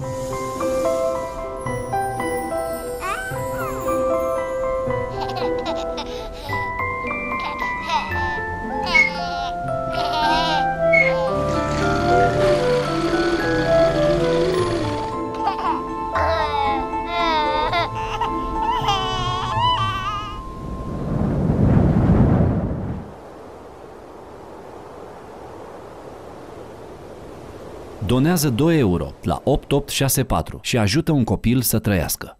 あ。Donează 2 euro la 8864 și ajută un copil să trăiască.